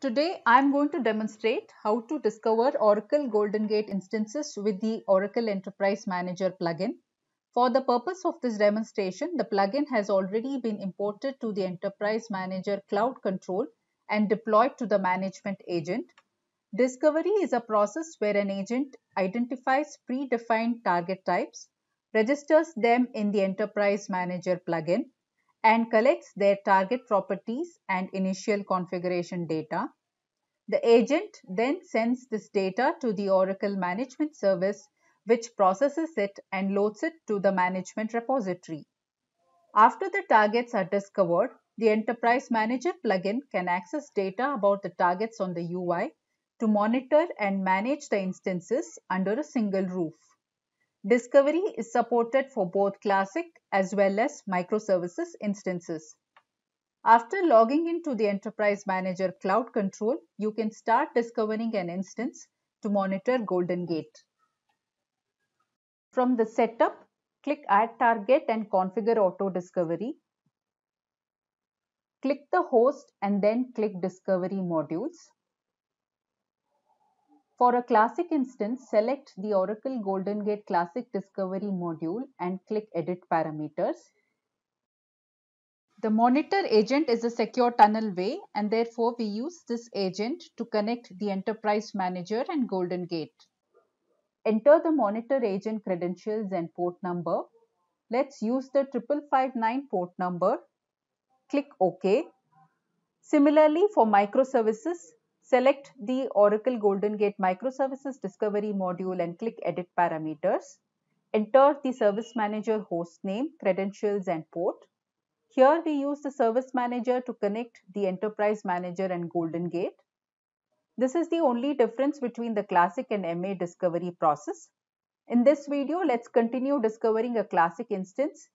Today I'm going to demonstrate how to discover Oracle GoldenGate instances with the Oracle Enterprise Manager plugin. For the purpose of this demonstration, the plugin has already been imported to the Enterprise Manager Cloud Control and deployed to the management agent. Discovery is a process where an agent identifies predefined target types, registers them in the Enterprise Manager plugin, and collects their target properties and initial configuration data. The agent then sends this data to the Oracle Management Service, which processes it and loads it to the management repository. After the targets are discovered, the Enterprise Manager plugin can access data about the targets on the UI to monitor and manage the instances under a single roof. Discovery is supported for both classic as well as microservices instances. After logging into the Enterprise Manager Cloud Control, you can start discovering an instance to monitor GoldenGate. From the setup, click Add Target and configure Auto Discovery. Click the host and then click Discovery Modules. For a classic instance, select the Oracle GoldenGate Classic Discovery module and click Edit Parameters. The monitor agent is a secure tunnel way and therefore we use this agent to connect the Enterprise Manager and GoldenGate. Enter the monitor agent credentials and port number. Let's use the 5559 port number. Click OK. Similarly for microservices, Select the Oracle GoldenGate Microservices Discovery module and click Edit Parameters. Enter the Service Manager host name, credentials and port. Here we use the Service Manager to connect the Enterprise Manager and GoldenGate. This is the only difference between the Classic and MA discovery process. In this video, let's continue discovering a Classic instance.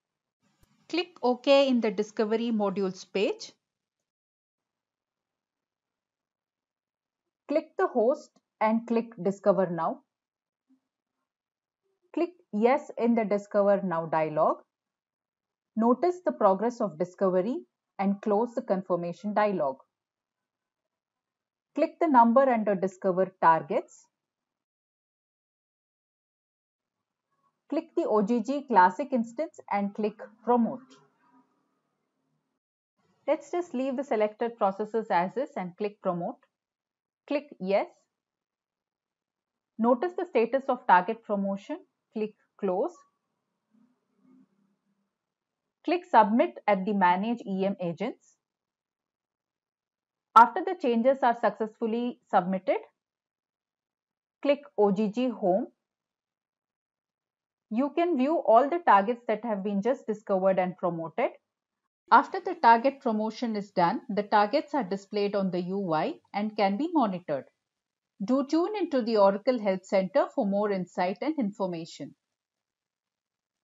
Click OK in the Discovery Modules page. Click the host and click Discover Now. Click Yes in the Discover Now dialog. Notice the progress of discovery and close the confirmation dialog. Click the number under Discover Targets. Click the OGG Classic instance and click Promote. Let's just leave the selected processes as is and click Promote. Click Yes. Notice the status of target promotion. Click Close. Click Submit at the Manage EM Agents. After the changes are successfully submitted, click OGG Home. You can view all the targets that have been just discovered and promoted. After the target promotion is done, the targets are displayed on the UI and can be monitored. Do tune into the Oracle Help Center for more insight and information.